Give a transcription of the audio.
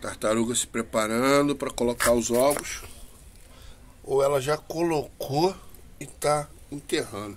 Tartaruga se preparando para colocar os ovos. Ou ela já colocou e está enterrando.